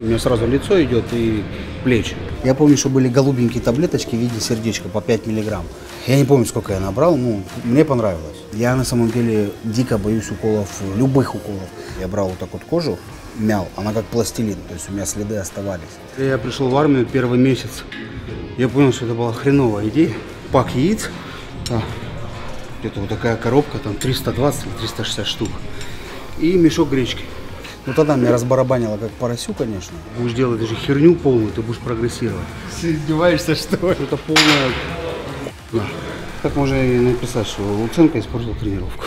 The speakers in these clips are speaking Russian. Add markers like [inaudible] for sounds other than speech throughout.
У меня сразу лицо идет и плечи. Я помню, что были голубенькие таблеточки в виде сердечка по 5 миллиграмм. Я не помню, сколько я набрал, ну, мне понравилось. Я на самом деле дико боюсь уколов, любых уколов. Я брал вот так вот кожу, мял, она как пластилин, то есть у меня следы оставались. Я пришел в армию первый месяц, я понял, что это была хреновая идея. Пак яиц, а, где-то вот такая коробка, там 320 или 360 штук, и мешок гречки. Ну тогда меня разбарабанило как поросю, конечно. Будешь делать даже херню полную, ты будешь прогрессировать. Ты издеваешься, что ли? Это полная... Да. Так можно и написать, что Луценко испортил тренировку.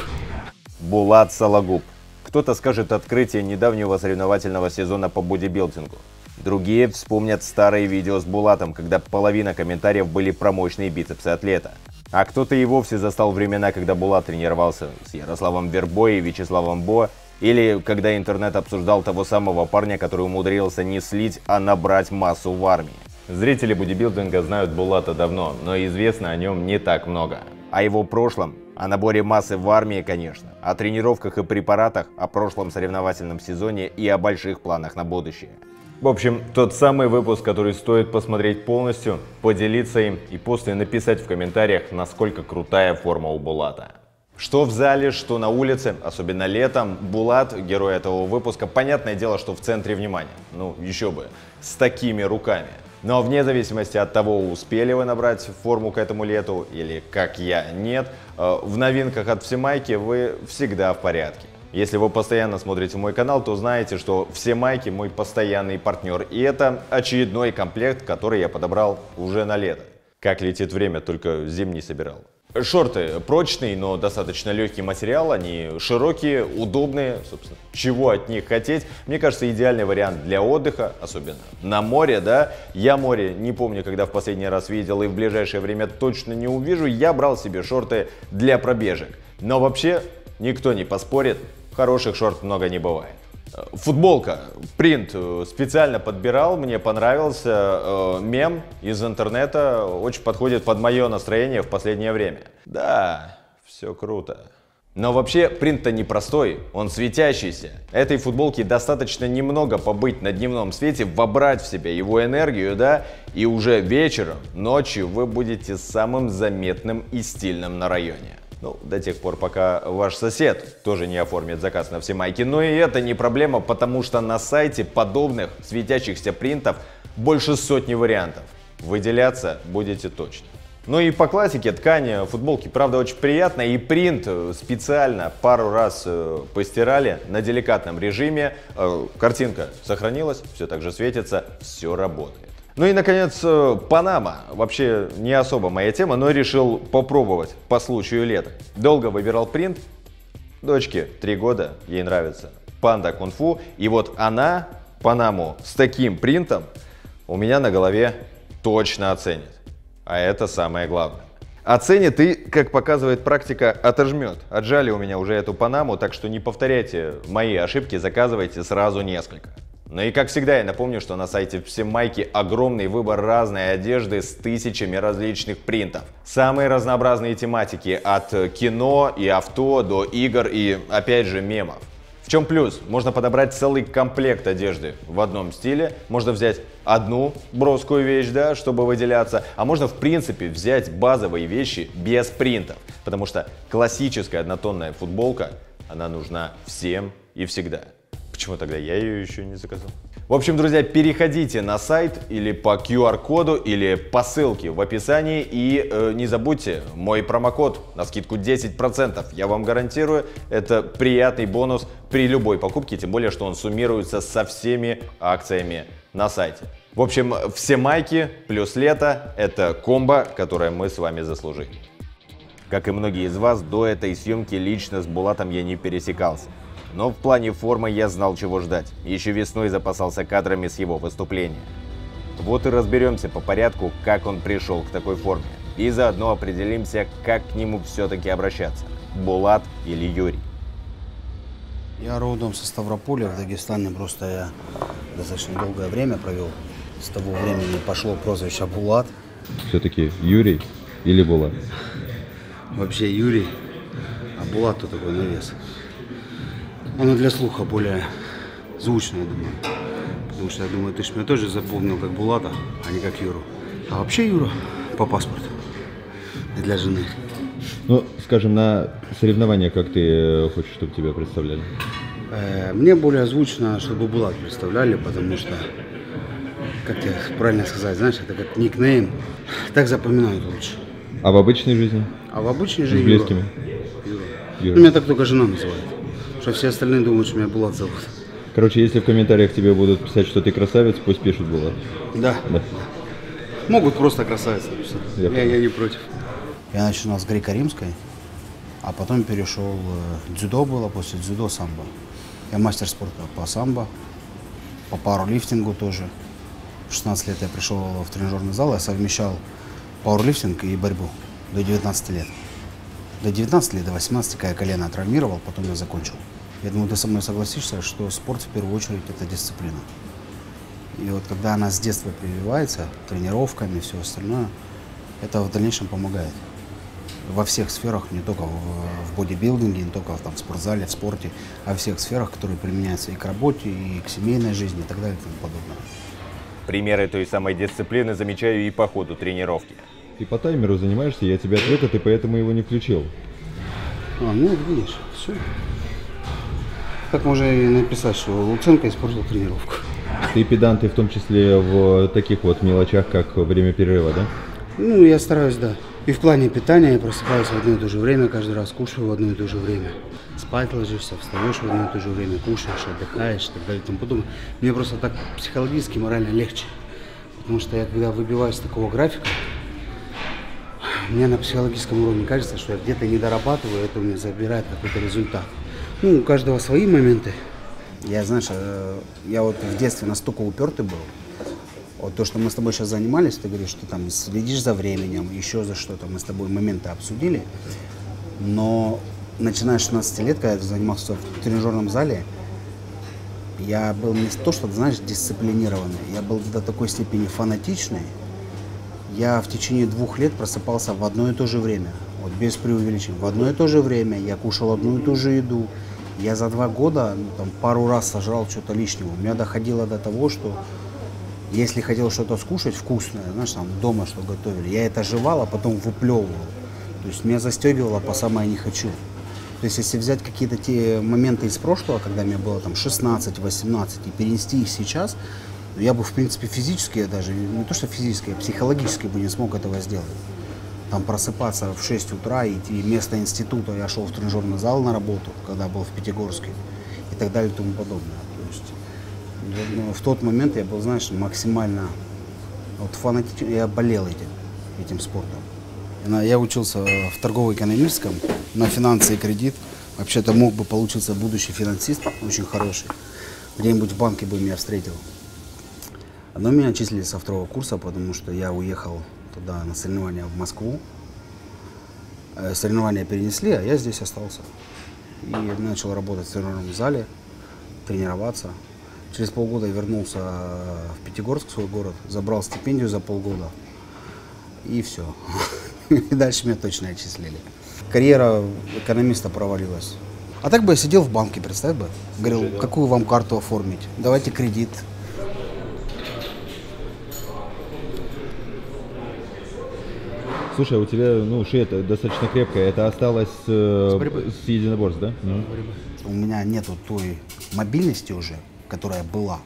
Булат Салагуб. Кто-то скажет открытие недавнего соревновательного сезона по бодибилдингу. Другие вспомнят старые видео с Булатом, когда половина комментариев были про мощные бицепсы атлета. А кто-то и вовсе застал времена, когда Булат тренировался с Ярославом Вербой и Вячеславом Бо, или когда интернет обсуждал того самого парня, который умудрился не слить, а набрать массу в армии. Зрители бодибилдинга знают Булата давно, но известно о нем не так много. О его прошлом, о наборе массы в армии, конечно, о тренировках и препаратах, о прошлом соревновательном сезоне и о больших планах на будущее. В общем, тот самый выпуск, который стоит посмотреть полностью, поделиться им и после написать в комментариях, насколько крутая форма у Булата. Что в зале, что на улице, особенно летом, Булат, герой этого выпуска, понятное дело, что в центре внимания. Ну, еще бы, с такими руками. Но вне зависимости от того, успели вы набрать форму к этому лету или, как я, нет, э, в новинках от Всемайки вы всегда в порядке. Если вы постоянно смотрите мой канал, то знаете, что все майки мой постоянный партнер. И это очередной комплект, который я подобрал уже на лето. Как летит время, только зимний собирал. Шорты прочный, но достаточно легкий материал, они широкие, удобные, собственно, чего от них хотеть. Мне кажется, идеальный вариант для отдыха, особенно на море, да. Я море не помню, когда в последний раз видел и в ближайшее время точно не увижу. Я брал себе шорты для пробежек. Но вообще, никто не поспорит, хороших шорт много не бывает. Футболка, принт э, специально подбирал, мне понравился э, мем из интернета, очень подходит под мое настроение в последнее время. Да, все круто. Но вообще принт-то непростой, он светящийся. Этой футболке достаточно немного побыть на дневном свете, вобрать в себя его энергию, да, и уже вечером, ночью вы будете самым заметным и стильным на районе. Ну, до тех пор, пока ваш сосед тоже не оформит заказ на все майки. Но и это не проблема, потому что на сайте подобных светящихся принтов больше сотни вариантов. Выделяться будете точно. Ну и по классике ткани футболки, правда, очень приятно. И принт э, специально пару раз э, постирали на деликатном режиме. Э, картинка сохранилась, все так же светится, все работает. Ну и, наконец, э, Панама. Вообще не особо моя тема, но решил попробовать по случаю лета. Долго выбирал принт. Дочке три года, ей нравится. Панда кунг-фу. И вот она Панаму с таким принтом у меня на голове точно оценит. А это самое главное. Оценит и, как показывает практика, отожмет. Отжали у меня уже эту Панаму, так что не повторяйте мои ошибки, заказывайте сразу несколько. Ну и как всегда я напомню, что на сайте все майки огромный выбор разной одежды с тысячами различных принтов. Самые разнообразные тематики от кино и авто до игр и опять же мемов. В чем плюс? Можно подобрать целый комплект одежды в одном стиле. Можно взять одну броскую вещь, да, чтобы выделяться. А можно в принципе взять базовые вещи без принтов. Потому что классическая однотонная футболка, она нужна всем и всегда. Почему тогда я ее еще не заказал? В общем, друзья, переходите на сайт или по QR-коду, или по ссылке в описании. И э, не забудьте мой промокод на скидку 10%. Я вам гарантирую, это приятный бонус при любой покупке, тем более, что он суммируется со всеми акциями на сайте. В общем, все майки плюс лето – это комбо, которое мы с вами заслужили. Как и многие из вас, до этой съемки лично с Булатом я не пересекался. Но в плане формы я знал, чего ждать. Еще весной запасался кадрами с его выступления. Вот и разберемся по порядку, как он пришел к такой форме. И заодно определимся, как к нему все-таки обращаться. Булат или Юрий. Я родом со Ставрополя, в Дагестане просто я достаточно долгое время провел. С того времени пошло прозвище Булат. Все-таки Юрий или Булат? Вообще Юрий, а Булат то такой навес. Оно для слуха более звучное, думаю. Потому что я думаю, ты ж меня тоже запомнил как Булата, а не как Юру. А вообще Юра по паспорту. И для жены. Ну, скажем, на соревнования как ты э, хочешь, чтобы тебя представляли? Э, Мне более звучно, чтобы Булат представляли, потому что, как тебе правильно сказать, знаешь, это как никнейм. Так запоминают лучше. А в обычной жизни? А в обычной С жизни близкими? Юра. Юра. Ну, меня так только жена называет. Что все остальные думают, что меня Булат зовут. Короче, если в комментариях тебе будут писать, что ты красавец, пусть пишут было. Да. Да. Могут просто красавицы написать. Я Я, я не против. Я начинал с греко-римской, а потом перешел э, дзюдо было, после дзюдо самбо. Я мастер спорта по самбо, по пауэрлифтингу тоже. В 16 лет я пришел в тренажерный зал, я совмещал пауэрлифтинг и борьбу до 19 лет. До 19 лет, до 18, когда я колено травмировал, потом я закончил. Я думаю, ты со мной согласишься, что спорт в первую очередь это дисциплина. И вот когда она с детства прививается, тренировками, все остальное, это в дальнейшем помогает. Во всех сферах, не только в, в бодибилдинге, не только в, там, в спортзале, в спорте, а во всех сферах, которые применяются и к работе, и к семейной жизни, и так далее, и тому подобное. Примеры той самой дисциплины замечаю и по ходу тренировки. Ты по таймеру занимаешься, я тебе ответ, а ты поэтому его не включил. А, ну, видишь, все. Как можно и написать, что Луценко испортил тренировку. Ты педанты в том числе в таких вот мелочах, как время перерыва, да? Ну, я стараюсь, да. И в плане питания я просыпаюсь в одно и то же время, каждый раз кушаю в одно и то же время. Спать ложишься, встаешь в одно и то же время, кушаешь, отдыхаешь и так далее и тому подобное. Мне просто так психологически, морально легче. Потому что я когда выбиваюсь из такого графика, мне на психологическом уровне кажется, что я где-то не дорабатываю, это у меня забирает какой-то результат. Ну, у каждого свои моменты. Я, знаешь, э, я вот в детстве настолько упертый был, вот то, что мы с тобой сейчас занимались, ты говоришь, что там следишь за временем, еще за что-то, мы с тобой моменты обсудили, но начиная с 16 лет, когда я занимался в тренажерном зале, я был не то, что, знаешь, дисциплинированный, я был до такой степени фанатичный, я в течение двух лет просыпался в одно и то же время, вот без преувеличения, в одно и то же время, я кушал одну и ту же еду, я за два года ну, там, пару раз сожрал что-то лишнего, у меня доходило до того, что если хотел что-то скушать вкусное, знаешь, там дома что готовили, я это жевал, а потом выплевывал. То есть меня застегивало по самое не хочу. То есть если взять какие-то те моменты из прошлого, когда мне было там 16-18, и перенести их сейчас, ну, я бы, в принципе, физически, даже, не то что физически, я психологически бы не смог этого сделать. Там просыпаться в 6 утра, идти вместо института, я шел в тренажерный зал на работу, когда был в Пятигорске, и так далее и тому подобное. То есть ну, в тот момент я был, знаешь, максимально вот фанатичен, я болел этим, этим спортом. Я учился в торгово-экономическом на финансы и кредит. Вообще-то мог бы получиться будущий финансист, очень хороший. Где-нибудь в банке бы меня встретил. Но меня отчислили со второго курса, потому что я уехал туда на соревнования в Москву. Э, Соревнования перенесли, а я здесь остался. И начал работать в тренажерном зале, тренироваться. Через полгода я вернулся в Пятигорск, свой город, забрал стипендию за полгода. И все. [laughs] И дальше меня точно отчислили. Карьера экономиста провалилась. А так бы я сидел в банке, представь бы. Говорил, какую вам карту оформить? Давайте кредит. Слушай, а у тебя, ну, шея достаточно крепкая. Это осталось э, С борьбы. с единоборств, да? Мгм. У меня нету той мобильности уже, которая была.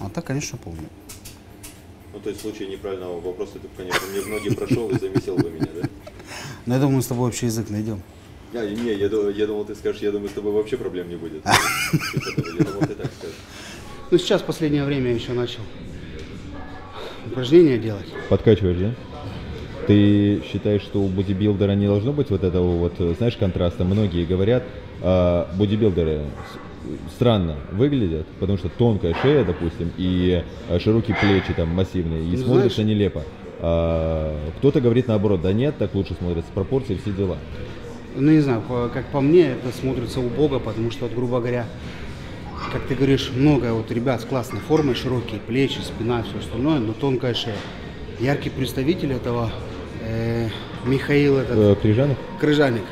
А так, конечно, помню. Ну, то есть в случае неправильного вопроса ты, конечно, мне в ноги прошел и замесил бы меня, да? Но я думаю, мы с тобой общий язык найдем. А, не, я, думал- я думал, ты скажешь, я думаю, с тобой вообще проблем не будет. [laughs] Я думал, ты так скажешь. Ну, сейчас в последнее время я еще начал упражнения делать. Подкачиваешь, да? Ты считаешь, что у бодибилдера не должно быть вот этого вот, э, знаешь, контраста? Многие говорят, а, бодибилдеры странно выглядят, потому что тонкая шея, допустим, и э, широкие плечи там массивные, и Ну, смотрятся знаешь- нелепо. А, кто-то говорит наоборот, да нет, так лучше смотрятся пропорции, все дела. Ну, не знаю, как по мне, это смотрится убого, потому что, вот, грубо говоря, как ты говоришь, много вот ребят с классной формой, широкие плечи, спина, все остальное, но тонкая шея. Яркий представитель этого э, Михаил этот, Э, Крижанов? Крыжаник.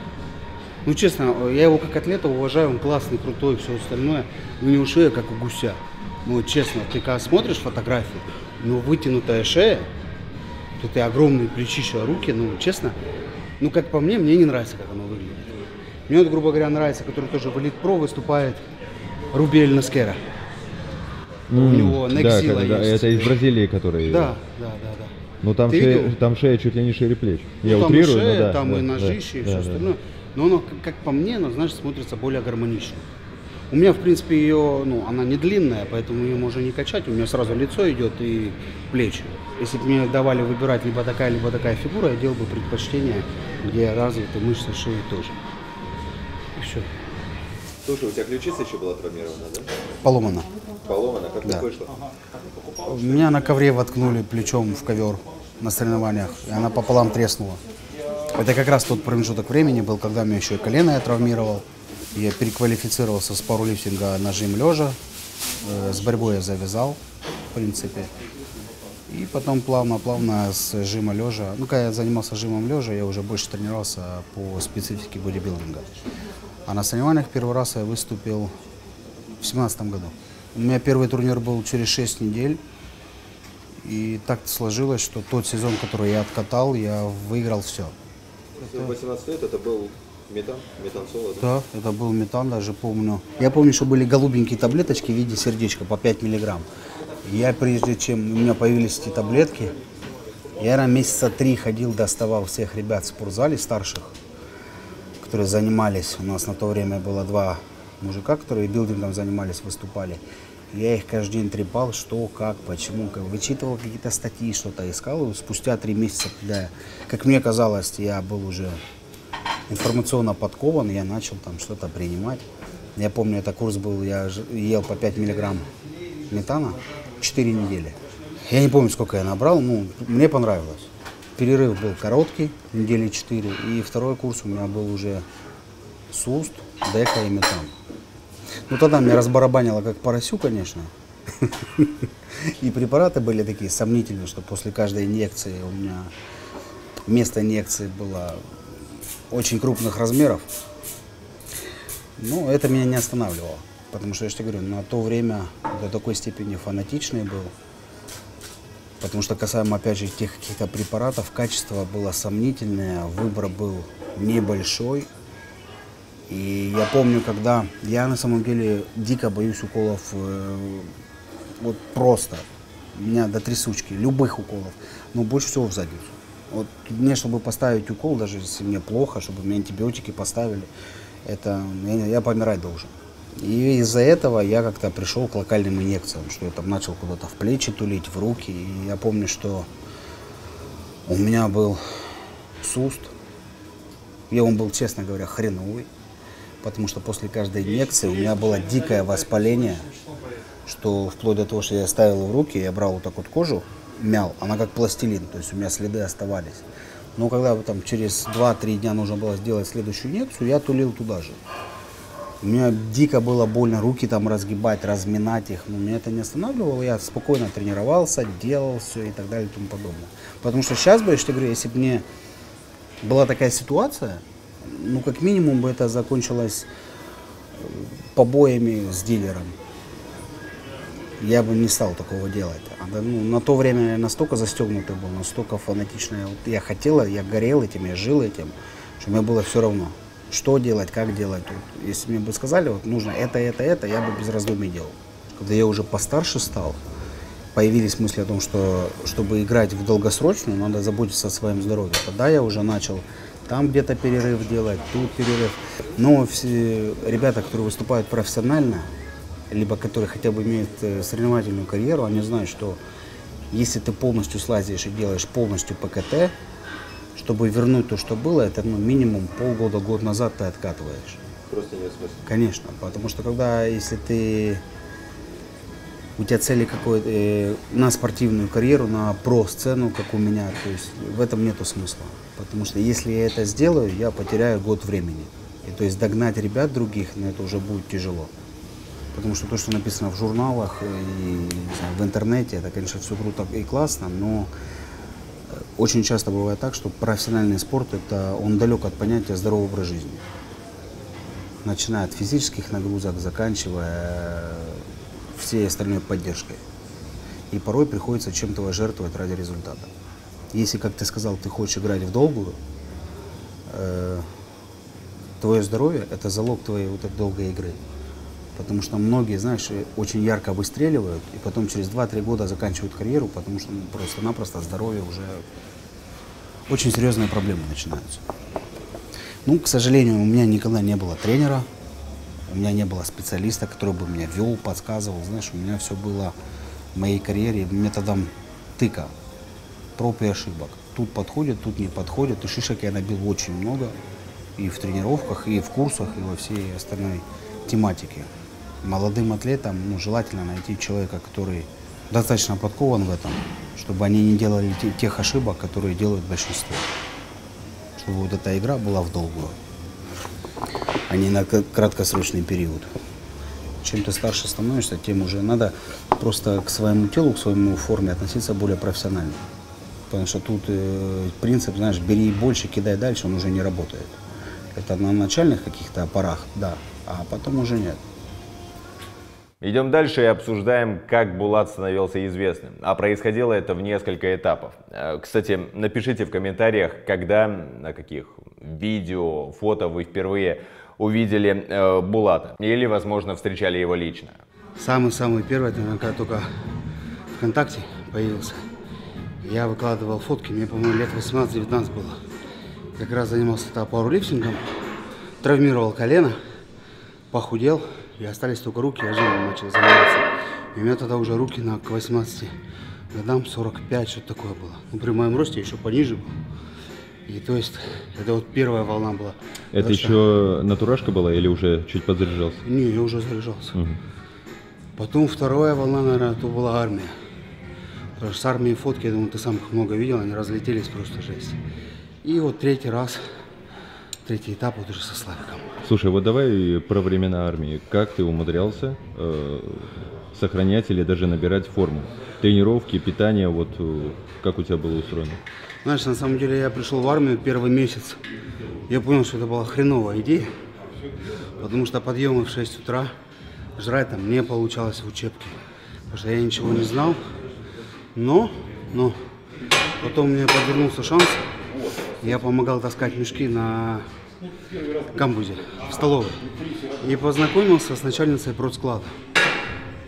Ну, честно, я его как атлета уважаю, он классный, крутой, все остальное. У него шея как у гуся. Ну, честно, ты когда смотришь фотографии, ну, вытянутая шея, тут и огромные плечища, руки, ну, честно, ну, как по мне, мне не нравится, как оно выглядит. Мне вот, грубо говоря, нравится, который тоже в Elite Pro выступает, Рубель Наскера. У М, него да, Нексила когда- есть. это из Бразилии, который... Да, да, да, да. Ну там Ты шея, видел? там шея чуть ли не шире плеч. Ну, Я там утрирую, и шея, но да. там да, и да, ножище, и да, все да. остальное. Но оно, как, по мне, оно, знаешь, смотрится более гармонично. У меня, в принципе, ее, ну, она не длинная, поэтому ее можно не качать. У меня сразу лицо идет и плечи. Если бы мне давали выбирать либо такая, либо такая фигура, я делал бы предпочтение, где развиты мышцы шеи тоже. И все. Слушай, у тебя ключица еще была травмирована, да? Поломано. Поломана, как Да. так вышло? Меня на ковре воткнули плечом в ковер на соревнованиях, и она пополам треснула. Это как раз тот промежуток времени был, когда меня еще и колено я травмировал. Я переквалифицировался с пауэрлифтинга на жим лежа. Э, С борьбой я завязал, в принципе. И потом плавно-плавно с жима лежа. Ну, когда я занимался жимом лежа, я уже больше тренировался по специфике бодибилдинга. А на соревнованиях первый раз я выступил в семнадцатом году. У меня первый турнир был через 6 недель. И так сложилось, что тот сезон, который я откатал, я выиграл все. В 18 лет это был метан, метансола, да? Да, это был метан, даже помню. Я помню, что были голубенькие таблеточки в виде сердечка по 5 миллиграмм. Я прежде чем у меня появились эти таблетки, я на месяца три ходил, доставал всех ребят в спортзале старших, которые занимались. У нас на то время было два мужика, которые билдингом занимались, выступали. Я их каждый день трепал, что, как, почему, как, вычитывал какие-то статьи, что-то искал. И спустя три месяца, когда, как мне казалось, я был уже информационно подкован, я начал там что-то принимать. Я помню, это курс был, я ел по 5 миллиграмм метана 4 недели. Я не помню, сколько я набрал, ну, мне понравилось. Перерыв был короткий, недели 4, и второй курс у меня был уже СУСТ, дека и метан. Ну, тогда меня разбарабанило как поросю, конечно. И препараты были такие сомнительные, что после каждой инъекции у меня место инъекции было очень крупных размеров. Но это меня не останавливало. Потому что, я же тебе говорю, на то время до такой степени фанатичный был. Потому что касаемо, опять же, тех каких-то препаратов, качество было сомнительное, выбор был небольшой. И я помню, когда я на самом деле дико боюсь уколов, э, вот просто, меня до трясучки, любых уколов, но больше всего в задницу. Вот мне, чтобы поставить укол, даже если мне плохо, чтобы мне антибиотики поставили, это я, я помирать должен. И из-за этого я как-то пришел к локальным инъекциям, что я там начал куда-то в плечи тулить, в руки. И я помню, что у меня был суст, и он был, честно говоря, хреновый, потому что после каждой инъекции у меня было дикое воспаление, что вплоть до того, что я ставил в руки, я брал вот так вот кожу, мял, она как пластилин, то есть у меня следы оставались. Но когда там через 2-3 дня нужно было сделать следующую инъекцию, я тулил туда же. У меня дико было больно руки там разгибать, разминать их, но меня это не останавливало, я спокойно тренировался, делал все и так далее и тому подобное. Потому что сейчас бы, я говорю, если бы мне была такая ситуация, ну, как минимум бы это закончилось э, побоями с дилером. Я бы не стал такого делать. А ну, на то время я настолько застегнутый был, настолько фанатичный. Вот я хотел, я горел этим, я жил этим, что мне было все равно, что делать, как делать. Вот, если мне бы сказали, вот нужно это, это, это, я бы без раздумий делал. Когда я уже постарше стал, появились мысли о том, что чтобы играть в долгосрочную, надо заботиться о своем здоровье. Тогда я уже начал там где-то перерыв делать, тут перерыв. Но все ребята, которые выступают профессионально, либо которые хотя бы имеют э, соревновательную карьеру, они знают, что если ты полностью слазишь и делаешь полностью ПКТ, чтобы вернуть то, что было, это ну, минимум полгода, год назад ты откатываешь. Просто нет смысла. Конечно, потому что когда, если ты у тебя цели какой э, на спортивную карьеру, на про-сцену, как у меня, то есть в этом нету смысла. Потому что если я это сделаю, я потеряю год времени. И то есть догнать ребят других, на это уже будет тяжело. Потому что то, что написано в журналах и знаю, в интернете, это, конечно, все круто и классно, но э, очень часто бывает так, что профессиональный спорт, это он далек от понятия здорового образа жизни начиная от физических нагрузок, заканчивая всей остальной поддержкой. И порой приходится чем-то жертвовать ради результата. Если, как ты сказал, ты хочешь играть в долгую, э, твое здоровье – это залог твоей вот этой долгой игры. Потому что многие, знаешь, очень ярко выстреливают, и потом через 2-3 года заканчивают карьеру, потому что ну, просто-напросто здоровье уже очень серьезные проблемы начинаются. Ну, к сожалению, у меня никогда не было тренера, у меня не было специалиста, который бы меня вел, подсказывал. Знаешь, у меня все было в моей карьере методом тыка, проб и ошибок. Тут подходит, тут не подходит. И шишек я набил очень много. И в тренировках, и в курсах, и во всей остальной тематике. Молодым атлетам ну, желательно найти человека, который достаточно подкован в этом, чтобы они не делали те- тех ошибок, которые делают большинство. Чтобы вот эта игра была в долгую, а не на краткосрочный период. Чем ты старше становишься, тем уже надо просто к своему телу, к своему форме относиться более профессионально. Потому что тут э, принцип, знаешь, бери больше, кидай дальше, он уже не работает. Это на начальных каких-то порах, да, а потом уже нет. Идем дальше и обсуждаем, как Булат становился известным. А происходило это в несколько этапов. Э, Кстати, напишите в комментариях, когда, на каких видео, фото вы впервые увидели э, Булата. Или, возможно, встречали его лично. Самый-самый первый, это, наверное, когда только ВКонтакте появился. Я выкладывал фотки, мне, по-моему, лет 18-19 было. Как раз занимался тогда пауэрлифтингом, травмировал колено, похудел, и остались только руки, я жимом начал заниматься. И у меня тогда уже руки на, к 18 годам 45, что-то такое было. Ну, при моем росте еще пониже был. И то есть, это вот первая волна была. Это Дальше- еще натурашка была или уже чуть подзаряжался? Не, я уже заряжался. Мгм. Потом вторая волна, наверное, то была армия. Потому что с армией фотки, я думаю, ты сам их много видел, они разлетелись просто жесть. И вот третий раз, третий этап вот уже со Славиком. Слушай, вот давай про времена армии. Как ты умудрялся э, сохранять или даже набирать форму? Тренировки, питание, вот э, как у тебя было устроено? Знаешь, на самом деле я пришел в армию первый месяц. Я понял, что это была хреновая идея. Потому что подъемы в 6 утра, жрать там не получалось в учебке. Потому что я ничего не знал. Но, но, потом мне подвернулся шанс. Я помогал таскать мешки на камбузе, в столовой. И познакомился с начальницей продсклада.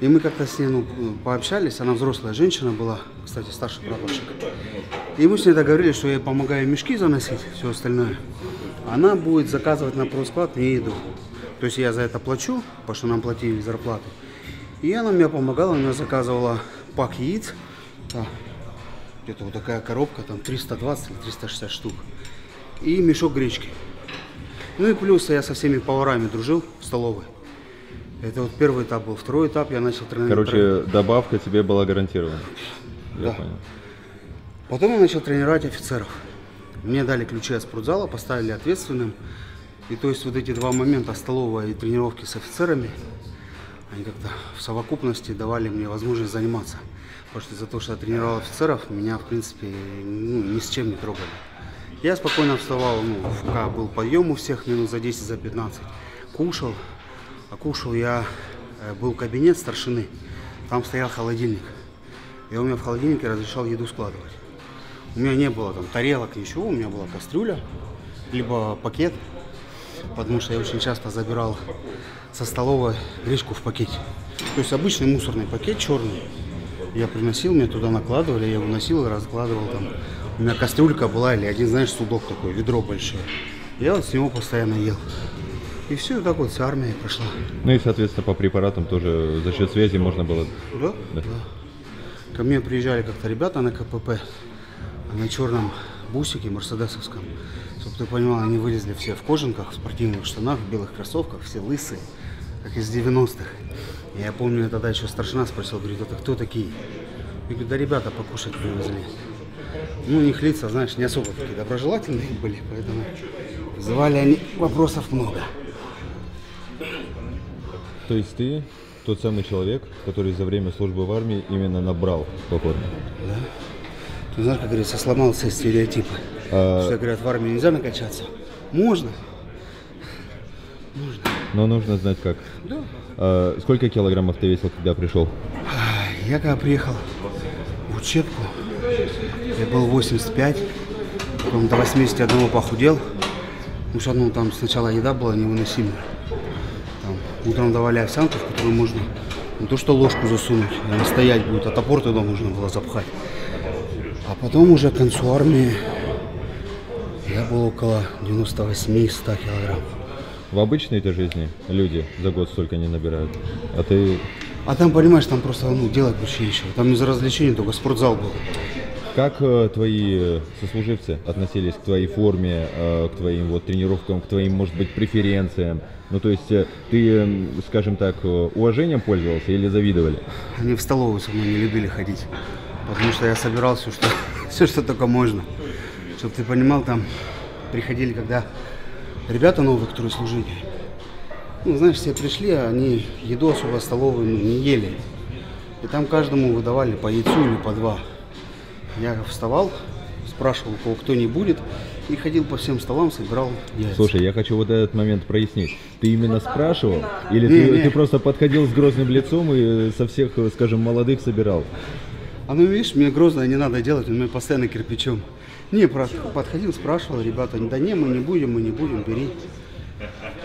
И мы как-то с ней ну, пообщались, она взрослая женщина была, кстати, старший прапорщик. И мы с ней договорились, что я помогаю мешки заносить, все остальное. Она будет заказывать на просклад мне еду. То есть я за это плачу, потому что нам платили зарплату. И она мне помогала, она заказывала пак яиц. Да, где-то вот такая коробка, там 320 или 360 штук. И мешок гречки. Ну и плюс я со всеми поварами дружил в столовой. Это вот первый этап был. Второй этап я начал тренировать. Короче, добавка тебе была гарантирована. Я Да. понял. Потом я начал тренировать офицеров. Мне дали ключи от спортзала, поставили ответственным. И то есть вот эти два момента, столовая и тренировки с офицерами, они как-то в совокупности давали мне возможность заниматься. Потому что за то, что я тренировал офицеров, меня, в принципе, ну, ни с чем не трогали. Я спокойно вставал, ну, в был подъем у всех минут за 10, за 15. Кушал. А кушал я, э, был кабинет старшины, там стоял холодильник. Я у меня в холодильнике разрешал еду складывать. У меня не было там тарелок, ничего, у меня была кастрюля, либо пакет, потому что я очень часто забирал со столовой гречку в пакете. То есть обычный мусорный пакет черный. Я приносил, мне туда накладывали, я выносил и раскладывал там. У меня кастрюлька была или один, знаешь, судок такой, ведро большое. Я вот с него постоянно ел. И все, и так вот вся армия прошла. Ну и, соответственно, по препаратам тоже за счет связи можно было... Да? Да. Ко мне приезжали как-то ребята на КПП, на черном бусике мерседесовском. Чтобы ты понимал, они вылезли все в кожанках, в спортивных штанах, в белых кроссовках, все лысые, как из 90-х. И Я помню, я тогда еще старшина спросил, говорит, это кто такие? Я говорю, да ребята покушать привезли. Ну, у них лица, знаешь, не особо такие доброжелательные [laughs] были, поэтому вызывали они вопросов много. То есть ты тот самый человек, который за время службы в армии именно набрал по форме. Ты знаешь, как говорится, сломал все стереотипы. А- Что говорят, в армии нельзя накачаться. Можно. Можно. Но нужно знать как. А, сколько килограммов ты весил, когда пришел? Я когда приехал в учебку, я был 85, потом до 81 похудел. Потому что ну, там сначала еда была невыносимая. Там, утром давали овсянку, в которую можно не то что ложку засунуть, она стоять будет, а топор туда нужно было запхать. А потом уже к концу армии я был около 98-100 килограмм. В обычной этой жизни люди за год столько не набирают. А ты А там, понимаешь, там просто ну, делать больше нечего. Там из-за развлечений только спортзал был. Как э, твои э, сослуживцы относились к твоей форме, э, к твоим вот тренировкам, к твоим, может быть, преференциям? Ну, то есть э, ты, э, скажем так, э, уважением пользовался или завидовали? Они в столовую со мной не любили ходить. Потому что я собирал все, что, [laughs] все, что только можно. Чтобы ты понимал, там приходили, когда ребята новые, которые служили. Ну, знаешь, все пришли, а они еду особо столовую ну, не ели. И там каждому выдавали по яйцу или по два. Я вставал, спрашивал, у кого кто не будет, и ходил по всем столам, собирал яйца. Слушай, я хочу вот этот момент прояснить. Ты именно спрашивал? Или Не, ты, не. ты просто подходил с грозным лицом и со всех, скажем, молодых собирал? А ну видишь, мне грозное не надо делать, меня постоянно кирпичом. Не, подходил, спрашивал, ребята, да не, мы не будем, мы не будем, бери.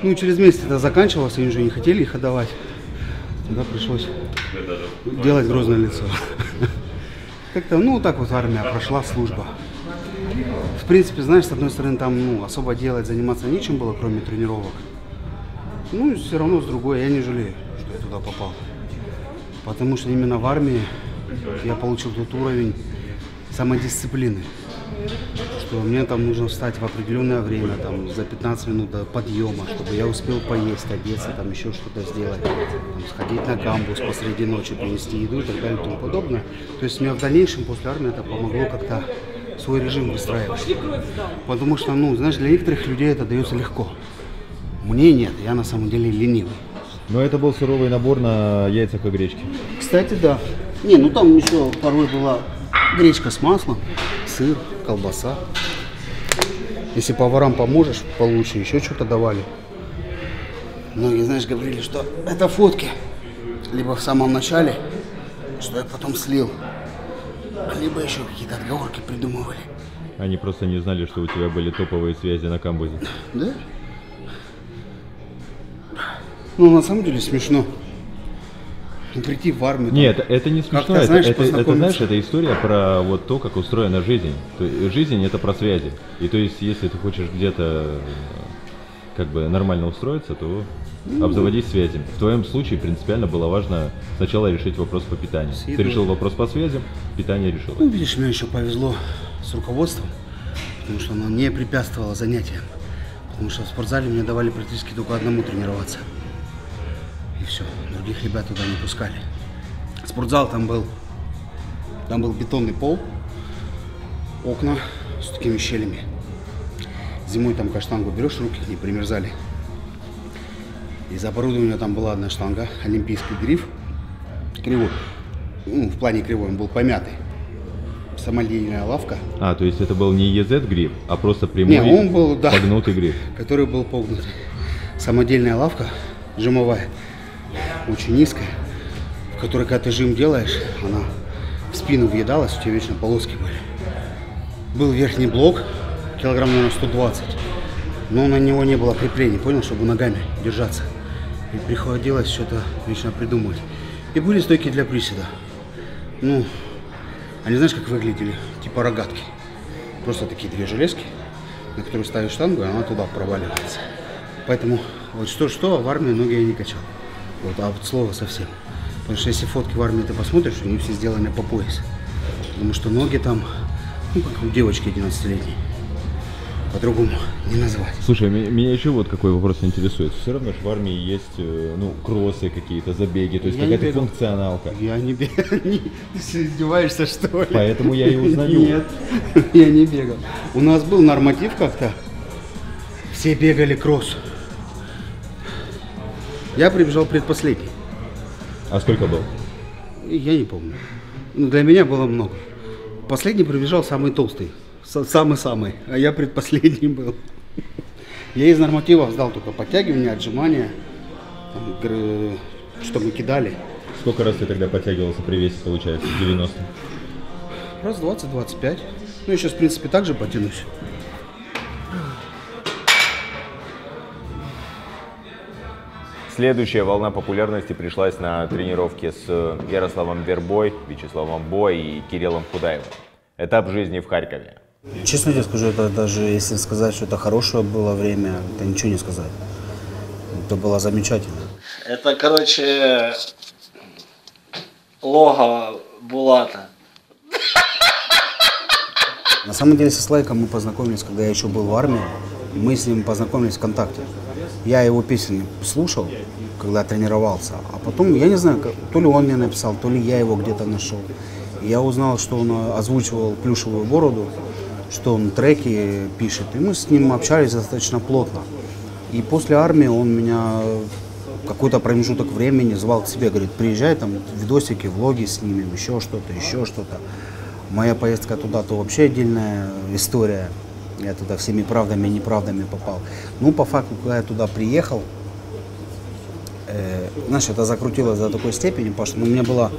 Ну, через месяц это заканчивалось, они уже не хотели их отдавать. Тогда пришлось делать грозное лицо. [laughs] Как-то, ну, так вот армия прошла, служба. В принципе, знаешь, с одной стороны, там, ну, особо делать, заниматься нечем было, кроме тренировок. Ну, все равно, с другой, я не жалею, что я туда попал. Потому что именно в армии я получил тот уровень самодисциплины, что мне там нужно встать в определенное время, там за 15 минут до подъема, чтобы я успел поесть, одеться, там еще что-то сделать, там, сходить на камбус посреди ночи, принести еду и так далее и тому подобное. То есть мне в дальнейшем после армии это помогло как-то свой режим выстраивать. Потому что, ну, знаешь, для некоторых людей это дается легко. Мне нет, я на самом деле ленивый. Но это был суровый набор на яйцах и гречке. Кстати, да. Не, ну там еще порой была гречка с маслом, сыр, колбаса. Если поварам поможешь, получше, еще что-то давали. Многие, знаешь, говорили, что это фотки. Либо в самом начале, что я потом слил. Либо еще какие-то отговорки придумывали. Они просто не знали, что у тебя были топовые связи на камбузе. Да? Ну, на самом деле смешно. Ну, прийти в армию. там, Нет, это не смешно. Как-то, это, знаешь, это- это, знаешь, это история про вот то, как устроена жизнь. То жизнь это про связи. И то есть, если ты хочешь где-то как бы нормально устроиться, то Ну. обзаводись связями. В твоем случае принципиально было важно сначала решить вопрос по питанию. Ты едой. решил вопрос по связям, питание решил. Ну, видишь, мне еще повезло с руководством, потому что оно не препятствовало занятиям. Потому что в спортзале мне давали практически только одному тренироваться. И все, других ребят туда не пускали. Спортзал там был, там был бетонный пол, окна с такими щелями. Зимой там каштангу берешь, руки не примерзали. Из оборудования там была одна штанга, олимпийский гриф, кривой, ну, в плане кривой, он был помятый. Самодельная лавка, А, то есть это был не EZ гриф, а просто прямой Не, он был, да. погнутый гриф. [laughs] который был погнут. Самодельная лавка, жимовая, очень низкая, в которой, когда ты жим делаешь, она в спину въедалась, у тебя вечно полоски были. Был верхний блок, килограмм, наверное, 120, но на него не было креплений, понял, чтобы ногами держаться. И приходилось что-то вечно придумывать. И были стойки для приседа. Ну, они знаешь, как выглядели? Типа рогатки. Просто такие две железки, на которые ставишь штангу, и она туда проваливается. Поэтому вот что-что, в армии ноги я не качал. Вот, а вот слово совсем. Потому что если фотки в армии ты посмотришь, они все сделаны по пояс. Потому что ноги там, ну, как у девочки 11-летней. По-другому не назвать. Слушай, ме- меня еще вот какой вопрос интересует. Все равно же в армии есть, э, ну, кроссы какие-то, забеги, то есть какая-то функционалка. Я не бегал. [laughs] Ты издеваешься, что ли? Поэтому я и узнаю. Нет, [laughs] я не бегал. У нас был норматив как-то. Все бегали кросс. Я прибежал предпоследний. А сколько был? Я не помню. Ну, для меня было много. Последний прибежал самый толстый. Са- Самый-самый. А я предпоследний был. Я из нормативов сдал только подтягивания, отжимания, там, что мы кидали. Сколько раз ты тогда подтягивался при весе, получается, 90? Раз 20-25. Ну, я сейчас, в принципе, так же потянусь. Следующая волна популярности пришлась на тренировки с э, Ярославом Вербой, Вячеславом Бой и Кириллом Худаевым. Этап жизни в Харькове. Честно тебе скажу, это даже если сказать, что это хорошее было время, это ничего не сказать. Это было замечательно. Это, короче, логово Булата. На самом деле со Слайком мы познакомились, когда я еще был в армии. Мы с ним познакомились ВКонтакте. Я его песни слушал, когда тренировался. А потом, я не знаю, как- то ли он мне написал, то ли я его где-то нашел. Я узнал, что он озвучивал «Плюшевую бороду», что он треки пишет. И мы с ним общались достаточно плотно. И после армии он меня какой-то промежуток времени звал к себе, говорит, приезжай, там видосики, влоги снимем, еще что-то, еще что-то. Моя поездка туда, то вообще отдельная история. Я туда всеми правдами и неправдами попал. Ну, по факту, когда я туда приехал, э, знаешь, это закрутилось до такой степени, Паш, ну, мне было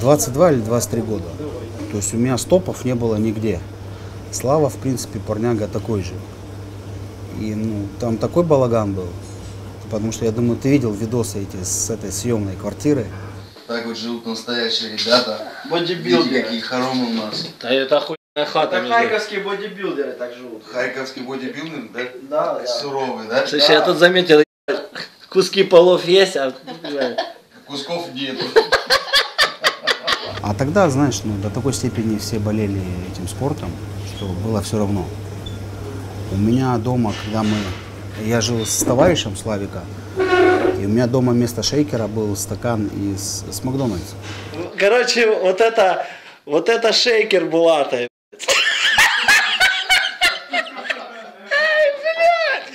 22 или 23 года. То есть у меня стопов не было нигде. Слава, в принципе, парняга такой же. И ну, там такой балаган был. Потому что, я думаю, ты видел видосы эти с этой съемной квартиры. Так вот живут настоящие ребята. Бодибилдеры. Какие хоромы у нас. Да это охуенная хата. Это между- харьковские бодибилдеры так живут. Харьковский бодибилдинг, да? Да, да. Суровый, да? Слушай, я тут заметил, куски полов есть, а Кусков нету. А тогда, знаешь, ну, до такой степени все болели этим спортом, что было все равно. У меня дома, когда мы... Я жил с товарищем Славика, и у меня дома вместо шейкера был стакан из с Макдональдса. Короче, вот это, вот это шейкер Булата.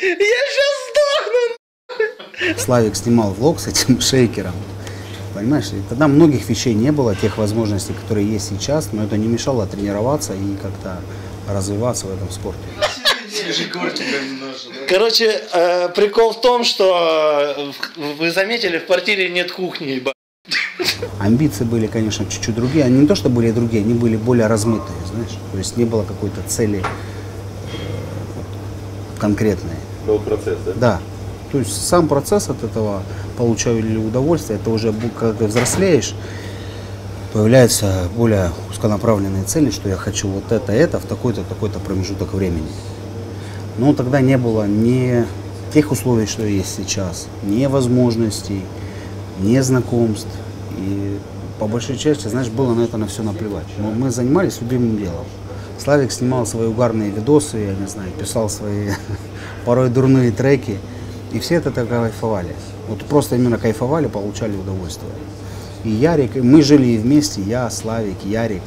Я сейчас сдохну. Славик снимал влог с этим [laughs] шейкером. Понимаешь, и тогда многих вещей не было, тех возможностей, которые есть сейчас, но это не мешало тренироваться и как-то развиваться в этом спорте. Короче, э, прикол в том, что э, вы заметили, в квартире нет кухни, ебать. Амбиции были, конечно, чуть-чуть другие. Они не то, что были другие, они были более размытые, знаешь. То есть не было какой-то цели э, конкретной. Был процесс, да? Да. То есть сам процесс от этого получали удовольствие, это уже когда ты взрослеешь, появляются более узконаправленные цели, что я хочу вот это, это в такой-то, такой-то промежуток времени. Но тогда не было ни тех условий, что есть сейчас, ни возможностей, ни знакомств. И по большей части, знаешь, было на это на все наплевать. Но мы занимались любимым делом. Славик снимал свои угарные видосы, я не знаю, писал свои [laughs] порой дурные треки. И все это так кайфовали. Вот просто именно кайфовали, получали удовольствие. И Ярик, и мы жили вместе, я, Славик, Ярик.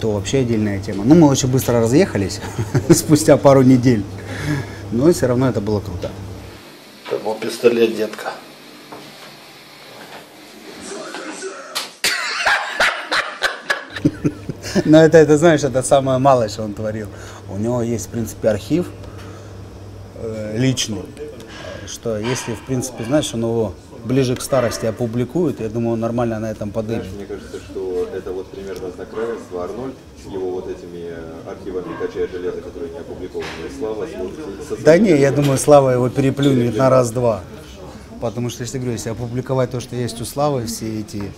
То вообще отдельная тема. Ну, мы очень быстро разъехались, [laughs] спустя пару недель. Но все равно это было круто. Это был пистолет, детка. Но это, это, знаешь, это самое малое, что он творил. У него есть, в принципе, архив э, личный, что если, в принципе, знаешь, он его ближе к старости опубликует, я думаю, он нормально на этом подымет. Знаешь, мне кажется, что это вот примерно знак равенства Арнольд, его вот этими архивами качая железа, которые не опубликованы. И Слава со Да не, я думаю, Слава его переплюнет на раз-два. Потому что, если говорю, если опубликовать то, что есть у Славы, все эти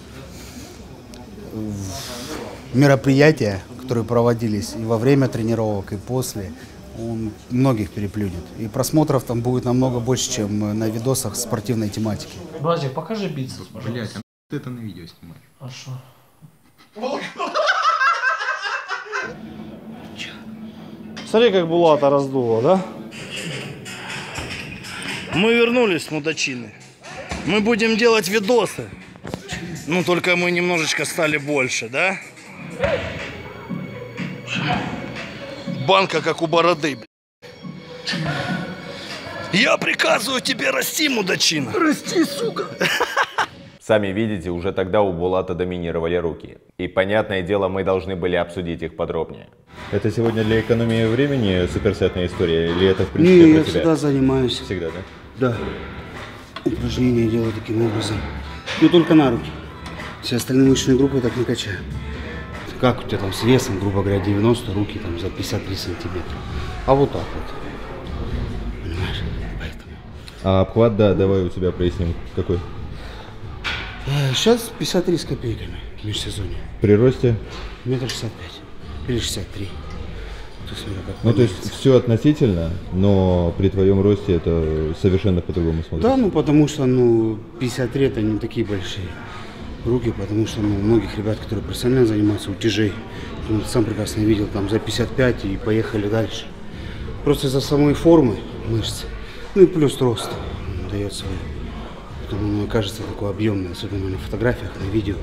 мероприятия, которые проводились и во время тренировок, и после, он многих переплюнет. И просмотров там будет намного больше, чем э, на видосах спортивной тематики. Братик, покажи бицепс, пожалуйста. Ты это на видео снимаешь. А что? Смотри, как Булата раздуло, да? Мы вернулись с мудачины. Мы будем делать видосы. Ну, только мы немножечко стали больше, да? Банка, как у бороды. Я приказываю тебе расти, мудачина. [laughs] Сами видите, уже тогда у Булата доминировали руки. И, понятное дело, мы должны были обсудить их подробнее. Это сегодня для экономии времени суперсетная история? Или это, в принципе, Не, я тебя? всегда занимаюсь. Всегда, да? Да. упражнения делаю таким образом. Ну, только на руки. Все остальные мышечные группы так не качаю. Как у тебя там с весом, грубо говоря, 90, руки там за 53 сантиметра. А вот так вот. Понимаешь? Поэтому. А обхват, да, давай у тебя проясним, какой? Сейчас 53 с копейками в межсезонье. При росте? Метр шестьдесят пять. Или 63. То есть, смотря как Ну, то есть все относительно, но при твоем росте это совершенно по-другому смотрится. Да, ну потому что, ну, 53 это не такие большие руки, потому что, ну, у многих ребят, которые профессионально занимаются, у тяжей, ну, сам прекрасно видел, там за 55 и поехали дальше. Просто из-за самой формы мышц, ну и плюс рост дает свой. Поэтому, мне кажется, такой объемный, особенно на фотографиях, на видео.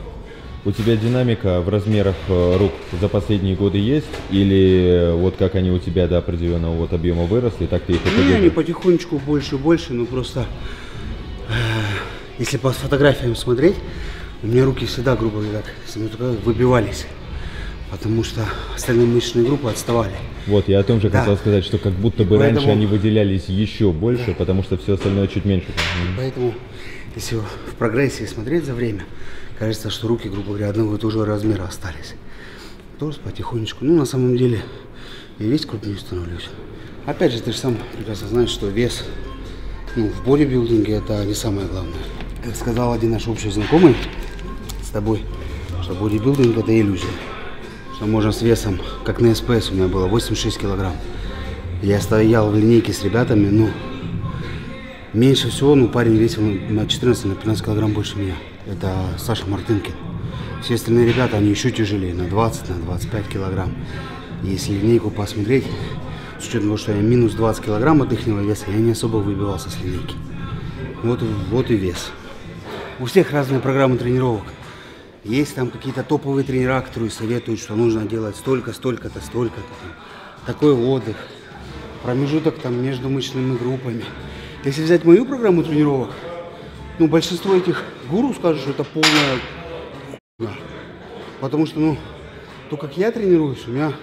У тебя динамика в размерах э, рук за последние годы есть? Или вот как они у тебя до определенного вот объема выросли, так ты их и Не, они потихонечку больше и больше, но просто э, если по фотографиям смотреть, у меня руки всегда, грубо говоря, так, выбивались, потому что остальные мышечные группы отставали. Вот, я о том же Да. хотел сказать, что как будто И бы раньше поэтому- они выделялись еще больше, потому что все остальное чуть меньше. Поэтому, если в прогрессии смотреть за время, кажется, что руки, грубо говоря, одного и того же размера остались. Торс потихонечку. Ну, на самом деле, я весь крупнее становлюсь. Опять же, ты же сам прекрасно знаешь, что вес ну, в бодибилдинге это не самое главное. Как сказал один наш общий знакомый с тобой, что бодибилдинг это иллюзия. Что можно с весом, как на СПС у меня было, 86 килограмм. Я стоял в линейке с ребятами, ну, Меньше всего, ну, парень весил на 14 на 15 килограмм больше меня. Это Саша Мартынкин. Все остальные ребята, они еще тяжелее, на 20, на 25 килограмм. Если линейку посмотреть, с учетом того, что я минус 20 килограмм от их веса, я не особо выбивался с линейки. Вот, вот и вес. У всех разные программы тренировок. Есть там какие-то топовые тренера, которые советуют, что нужно делать столько, столько-то, столько-то. Такой отдых, промежуток там между мышечными группами. Если взять мою программу тренировок, ну, большинство этих гуру скажут, что это полная хуйня. Потому что, ну, то, как я тренируюсь, у меня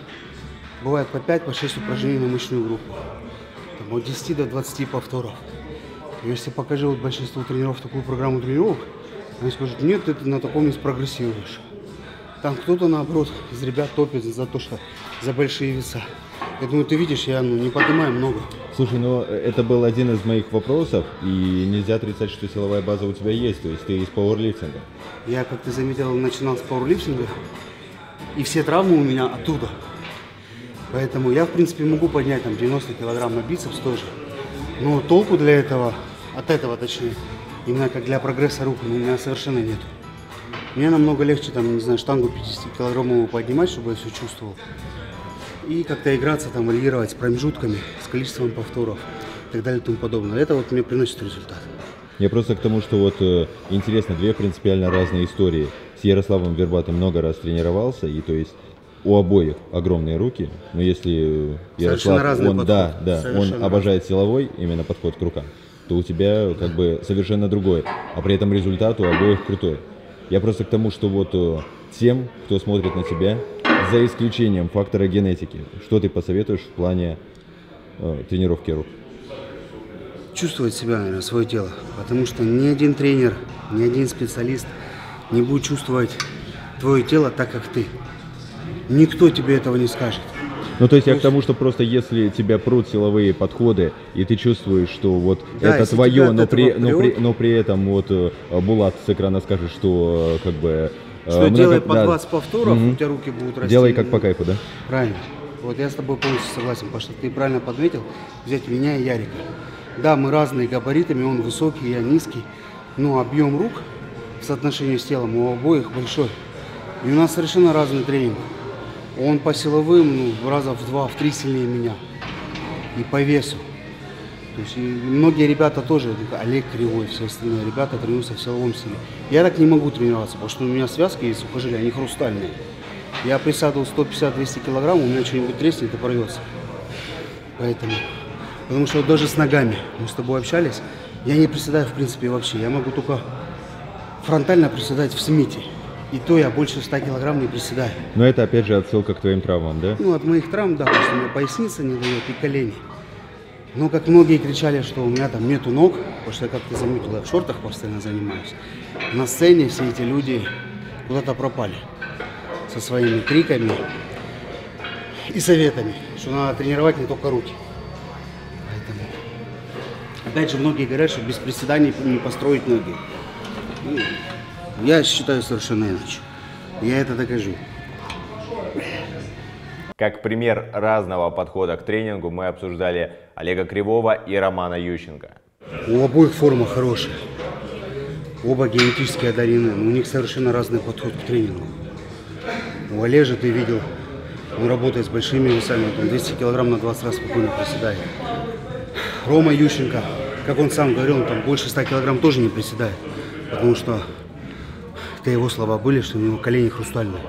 бывает по 5, по 6 упражнений на мышечную группу. Там от 10 до 20 повторов. Если покажи вот большинству тренеров такую программу тренировок, они скажут, нет, ты на таком не спрогрессируешь. Там кто-то, наоборот, из ребят топит за то, что за большие веса. Я думаю, ты видишь, я ну, не поднимаю много. Слушай, ну это был один из моих вопросов, и нельзя отрицать, что силовая база у тебя есть, то есть ты из пауэрлифтинга. Я, как ты заметил, начинал с пауэрлифтинга, и все травмы у меня оттуда. Поэтому я, в принципе, могу поднять там 90 килограмм на бицепс тоже. Но толку для этого, от этого точнее, именно как для прогресса рук, у меня совершенно нет. Мне намного легче, там, не знаю, штангу 50 килограммовую поднимать, чтобы я все чувствовал. И как-то играться, там, варьировать с промежутками, с количеством повторов и так далее и тому подобное. Это вот мне приносит результат. Я просто к тому, что вот э, интересно, две принципиально разные истории. С Ярославом Вербатым много раз тренировался, и то есть у обоих огромные руки, но если э, Ярослав, разный он, подход. да, да, он Совершенно обожает силовой именно подход к рукам, то у тебя как бы совершенно другой, а при этом результат у обоих крутой. Я просто к тому, что вот э, тем, кто смотрит на тебя, за исключением фактора генетики, что ты посоветуешь в плане э, тренировки рук? чувствовать себя, наверное, свое тело. Потому что ни один тренер, ни один специалист не будет чувствовать твое тело так, как ты. Никто тебе этого не скажет. Ну, то есть я к тому, что просто если тебя прут силовые подходы, и ты чувствуешь, что вот Да, это твое, но при, этого но, при, прет- но при этом вот э, Булат с экрана скажет, что э, как бы... э, Что много- делай по да, 20 повторов, Мгм. у тебя руки будут расти. Делай как по кайфу, да? Правильно. Вот я с тобой полностью согласен, потому что ты правильно подметил, взять меня и Ярика. Да, мы разные габаритами, он высокий, я низкий, но объем рук в соотношении с телом у обоих большой. И у нас совершенно разный тренинг. Он по силовым, ну, раза в два, в три сильнее меня. И по весу. То есть и многие ребята тоже, Олег Кривой, все остальные ребята тренируются в силовом стиле. Я так не могу тренироваться, потому что у меня связки и сухожилия, они хрустальные. Я присядал 150-200 килограмм, у меня что-нибудь треснет и порвется. Поэтому. Потому что даже с ногами мы с тобой общались, я не приседаю в принципе вообще. Я могу только фронтально приседать в смите. И то я больше 100 килограмм не приседаю. Но это опять же отсылка к твоим травмам, да? Ну, от моих травм, да, потому что у меня поясница не дает и колени. Ну, как многие кричали, что у меня там нету ног, потому что, как ты заметил, я в шортах постоянно занимаюсь. На сцене все эти люди куда-то пропали со своими криками и советами, что надо тренировать не только руки. Поэтому, опять же, многие говорят, что без приседаний не построить ноги. Я считаю совершенно иначе. Я это докажу. Как пример разного подхода к тренингу мы обсуждали Олега Кривого и Романа Ющенко. У обоих форма хорошая. Оба генетически одарены, но у них совершенно разный подход к тренингу. У Олежа ты видел, он работает с большими весами, он 200 килограмм на 20 раз спокойно приседает. Рома Ющенко, как он сам говорил, он там больше 100 килограмм тоже не приседает, потому что это его слова были, что у него колени хрустальные.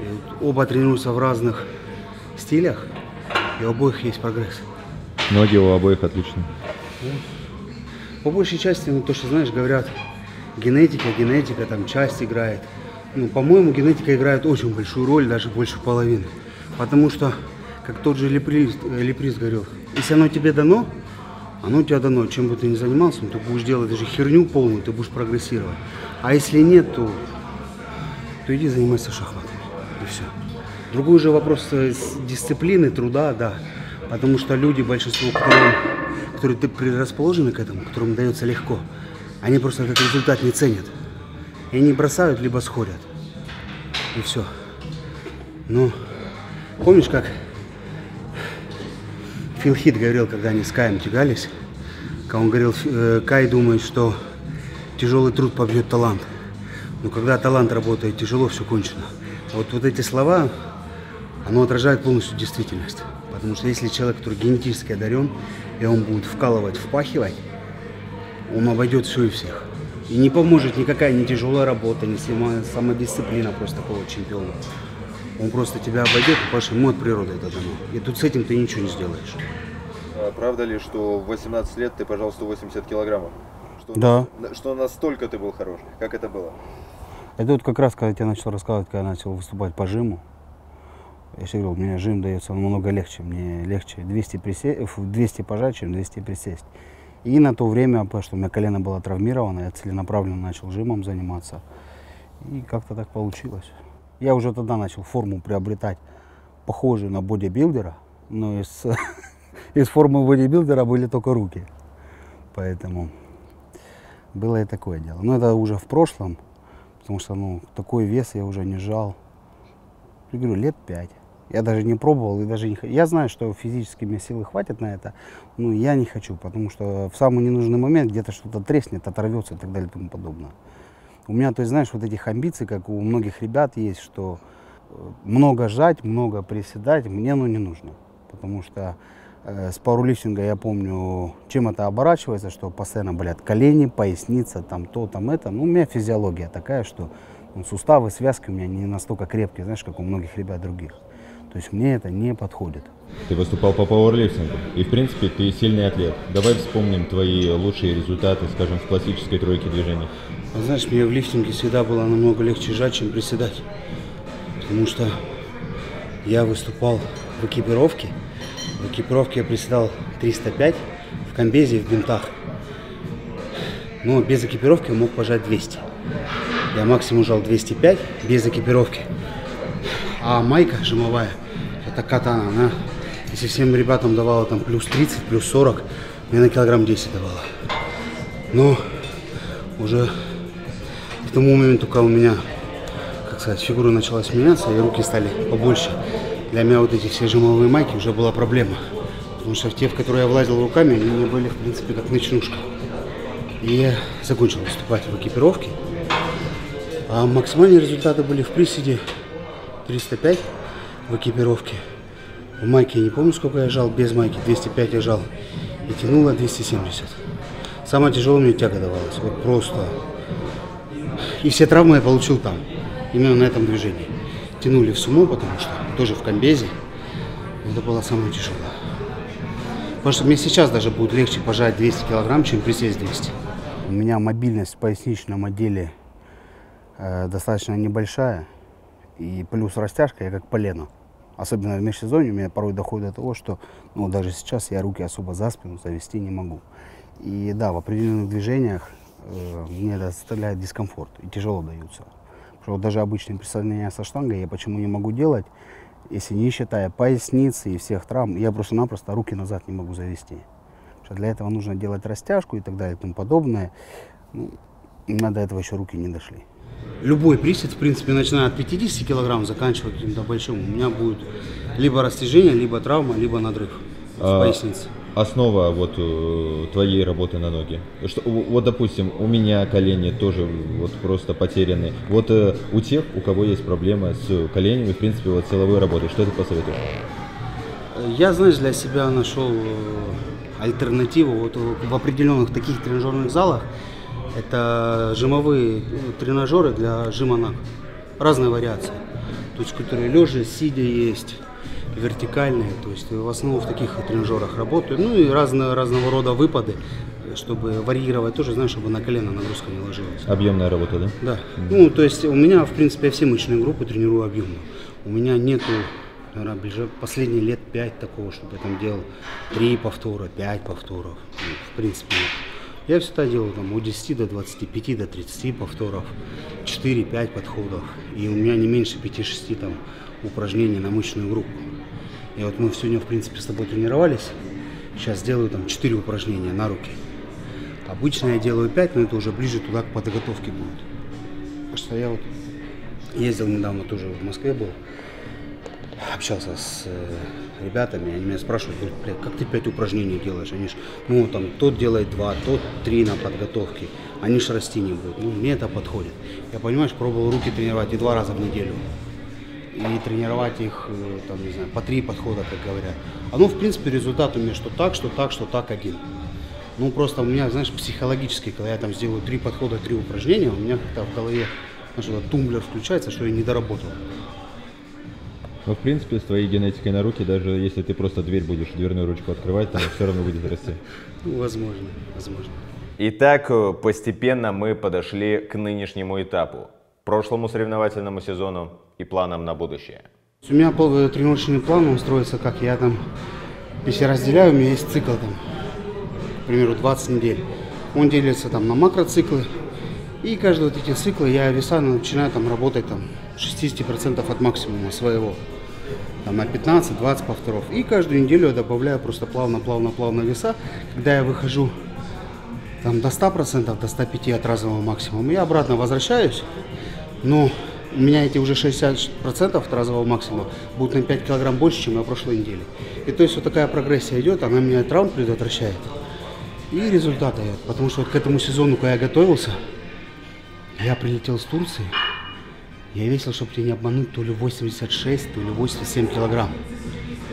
И оба тренируются в разных стилях, и у обоих есть прогресс. Ноги у обоих отличные. По большей части, ну, то, что, знаешь, говорят, генетика, генетика, там, часть играет. Ну, по-моему, генетика играет очень большую роль, даже больше половины. Потому что, как тот же Леприз, э, Леприз говорил, если оно тебе дано, оно у тебя дано. Чем бы ты ни занимался, ну, ты будешь делать даже херню полную, ты будешь прогрессировать. А если нет, то, то иди занимайся шахматами. И все. Другой же вопрос э, дисциплины, труда, да. Потому что люди, большинство, которым, которые ты предрасположены к этому, которым дается легко, они просто этот результат не ценят. И они бросают, либо сходят. И все. Ну, помнишь, как Фил Хит говорил, когда они с Каем тягались, когда он говорил, э, Кай думает, что тяжелый труд побьет талант. Но когда талант работает тяжело, все кончено. А вот, вот эти слова, оно отражает полностью действительность. Потому что если человек, который генетически одарен, и он будет вкалывать, впахивать, он обойдет все и всех. И не поможет никакая не тяжелая работа, не само- самодисциплина просто такого чемпиона. Он просто тебя обойдет, потому что ему от природы это дано. И тут с этим ты ничего не сделаешь. А правда ли, что в 18 лет ты пожал 180 килограммов? Что, Да. Что настолько ты был хорош? Как это было? Это вот как раз, когда я тебе начал рассказывать, когда я начал выступать по жиму. Я же говорил, мне жим дается намного легче. Мне легче 200, присе... фу, 200 пожать, чем 200 присесть. И на то время, потому что у меня колено было травмировано, я целенаправленно начал жимом заниматься. И как-то так получилось. Я уже тогда начал форму приобретать похожую на бодибилдера, но из, [laughs] из формы бодибилдера были только руки. Поэтому было и такое дело. Но это уже в прошлом, потому что ну, такой вес я уже не жал. Я говорю, лет пять. Я даже не пробовал и даже не Я знаю, что физически мне силы хватит на это, но я не хочу, потому что в самый ненужный момент где-то что-то треснет, оторвется и так далее и тому подобное. У меня, то есть, знаешь, вот этих амбиций, как у многих ребят есть, что э, много жать, много приседать, мне ну не нужно. Потому что с пауэрлифтинга я помню, чем это оборачивается, что постоянно болят колени, поясница, там то, там это. Ну, у меня физиология такая, что ну, суставы, связки у меня не настолько крепкие, знаешь, как у многих ребят других. То есть мне это не подходит. Ты выступал по пауэрлифтингу, и в принципе ты сильный атлет. Давай вспомним твои лучшие результаты, скажем, в классической тройке движений. А Знаешь, мне в лифтинге всегда было намного легче жать, чем приседать. Потому что я выступал в экипировке. В экипировке я приседал 305, в комбезе, в бинтах. Но без экипировки мог пожать 200. Я максимум жал 205 без экипировки. А майка жимовая, это катана, она, если всем ребятам давала там плюс 30, плюс 40, мне на килограмм 10 давала. Но уже к тому моменту, когда у меня, как сказать, фигура началась меняться, и руки стали побольше, для меня вот эти все жимовые майки уже была проблема. Потому что те, в которые я влазил руками, они мне были, в принципе, как ночнушка. И я закончил выступать в экипировке. А максимальные результаты были в приседе 305 в экипировке. В майке я не помню, сколько я жал, без майки 205 я жал. И тянуло 270. Самое тяжелое мне тяга давалась. Вот просто. И все травмы я получил там. Именно на этом движении. Тянули в сумо, потому что тоже в комбезе. Это было самое тяжелое. Потому что мне сейчас даже будет легче пожать 200 килограмм, чем присесть 200. У меня мобильность в поясничном отделе э, достаточно небольшая. И плюс растяжка, я как полено. Особенно в межсезонье у меня порой доходит до того, что ну, даже сейчас я руки особо за спину завести не могу. И да, в определенных движениях э, мне это доставляет дискомфорт и тяжело даются. Что вот даже обычные присоединения со штангой я почему не могу делать, если не считая поясницы и всех травм, я просто-напросто руки назад не могу завести. Что для этого нужно делать растяжку и так далее и тому подобное. Ну, у меня до этого еще руки не дошли. Любой присед, в принципе, начиная от 50 килограмм, заканчивая каким-то большим, у меня будет либо растяжение, либо травма, либо надрыв в А, пояснице. Основа вот э, твоей работы на ноги. Что, вот, допустим, у меня колени тоже вот просто потеряны. Вот э, у тех, у кого есть проблема с коленями, в принципе, вот силовой работой, что ты посоветуешь? Я, знаешь, для себя нашел э, альтернативу вот в определенных таких тренажерных залах. Это жимовые э, тренажеры для жима ног. Разные вариации. То есть, которые лежа, сидя есть, вертикальные. То есть, в основном в таких тренажерах работаю. Ну и разно, разного рода выпады, чтобы варьировать тоже, знаешь, чтобы на колено нагрузка не ложилась. Объемная работа, да? Да. Ну, то есть у меня, в принципе, я все мышечные группы тренирую объемно. У меня нету, наверное, ближе последние лет 5 такого, чтобы я там делал 3 повтора, 5 повторов. Ну, в принципе. Я всегда делаю там от 10 до 25, до 30 повторов, 4-5 подходов. И у меня не меньше 5-6 там упражнений на мышечную группу. И вот мы сегодня, в принципе, с тобой тренировались. Сейчас сделаю там 4 упражнения на руки. Обычно я делаю 5, но это уже ближе туда к подготовке будет. Потому что я вот ездил недавно тоже в Москве был, общался с э, ребятами, они меня спрашивают, говорят, «Бля, как ты 5 упражнений делаешь? Они ж, ну там тот делает 2, тот 3 на подготовке, они ж расти не будут. Ну, мне это подходит. Я, понимаешь, пробовал руки тренировать и два раза в неделю. И тренировать их, э, там, не знаю, по три подхода, как говорят. А ну, в принципе, результат у меня что так, что так, что так один. Ну, просто у меня, знаешь, психологически, когда я там сделаю три подхода, три упражнения, у меня как-то в голове, этот тумблер включается, что я не доработал. Ну, в принципе, с твоей генетикой на руки, даже если ты просто дверь будешь, дверную ручку открывать, там все равно будет расти. [laughs] Ну, возможно, возможно. Итак, э, постепенно мы подошли к нынешнему этапу, прошлому соревновательному сезону и планам на будущее. У меня пол- тренировочный план, он строится как я там, если разделяю, у меня есть цикл там, к примеру, 20 недель. Он делится там на макроциклы, и каждый вот эти циклы я веса начинаю там работать там 60% от максимума своего. Там на 15-20 повторов. И каждую неделю я добавляю просто плавно-плавно-плавно веса. Когда я выхожу там до 100%, до 105 от разового максимума, я обратно возвращаюсь, но у меня эти уже 60% от разового максимума будут на 5 килограмм больше, чем на прошлой неделе. И то есть вот такая прогрессия идет, она меня травм предотвращает. И результат дает. Потому что вот к этому сезону, когда я готовился, я прилетел с Турции, я весил, чтобы тебя не обмануть, то ли 86, то ли 87 килограмм.